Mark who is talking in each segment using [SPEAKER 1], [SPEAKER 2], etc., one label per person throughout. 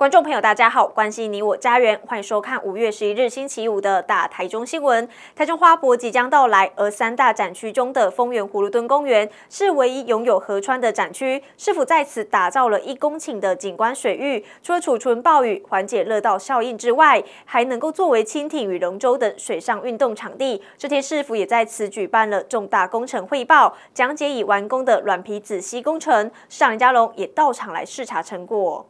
[SPEAKER 1] 观众朋友，大家好，关心你我家园，欢迎收看五月十一日星期五的大台中新闻。台中花博即将到来，而三大展区中的丰原葫芦墩公园是唯一拥有河川的展区，是否在此打造了一公顷的景观水域？除了储存暴雨、缓解热岛效应之外，还能够作为蜻蜓与龙舟等水上运动场地。这天市府也在此举办了重大工程汇报，讲解已完工的软皮子溪工程。市长林佳龙也到场来视察成果。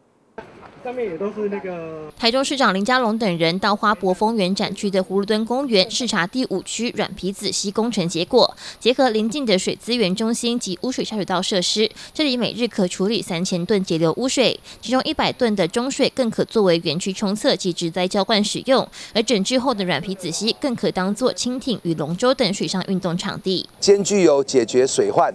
[SPEAKER 2] 上面也都是那个。
[SPEAKER 3] 台中市长林佳龙等人到花博丰原展区的葫芦墩公园视察第五区软皮子溪工程结果，结合邻近的水资源中心及污水下水道设施，这里每日可处理三千吨截流污水，其中一百吨的中水更可作为园区冲厕及植栽浇灌使用，而整治后的软皮子溪更可当作蜻蜓与龙舟等水上运动场地，
[SPEAKER 4] 兼具有解决水患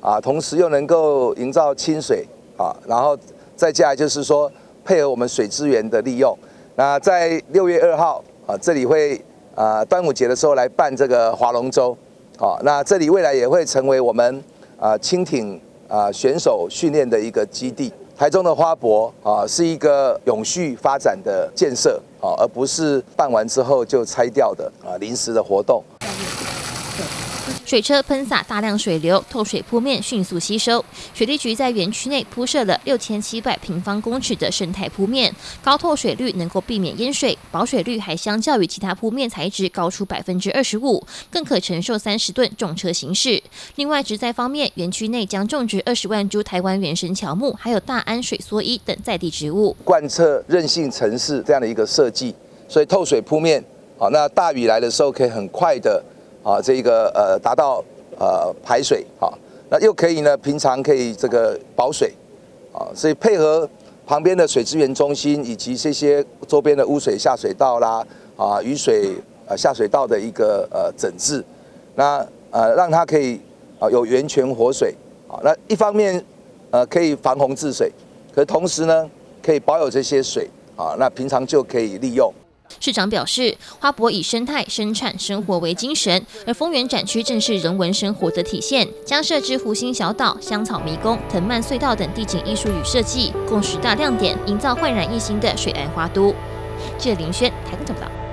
[SPEAKER 4] 啊，同时又能够营造清水啊，然后再加就是说。配合我们水资源的利用，那在六月二号啊，这里会啊端午节的时候来办这个划龙舟，啊，那这里未来也会成为我们啊轻艇啊选手训练的一个基地。台中的花博啊是一个永续发展的建设啊，而不是办完之后就拆掉的啊临时的活动。
[SPEAKER 3] 水车喷洒大量水流，透水铺面迅速吸收。水利局在园区内铺设了六千七百平方公尺的生态铺面，高透水率能够避免淹水，保水率还相较于其他铺面材质高出百分之二十五，更可承受三十吨重车行驶。另外，植栽方面，园区内将种植二十万株台湾原生乔木，还有大安水蓑衣等在地植物，
[SPEAKER 4] 贯彻韧性城市这样的一个设计，所以透水铺面，好，那大雨来的时候可以很快的。啊，这个呃达到呃排水啊，那又可以呢，平常可以这个保水啊，所以配合旁边的水资源中心以及这些周边的污水下水道啦啊雨水呃下水道的一个呃整治，那呃让它可以啊有源泉活水啊，那一方面呃可以防洪治水，可同时呢可以保有这些水啊，那平常就可以利用。
[SPEAKER 3] 市长表示，花博以生态、生产、生活为精神，而丰原展区正是人文生活的体现，将设置湖心小岛、香草迷宫、藤蔓隧道等地景艺术与设计，共十大亮点，营造焕然一新的水岸花都。记者林轩台中报道。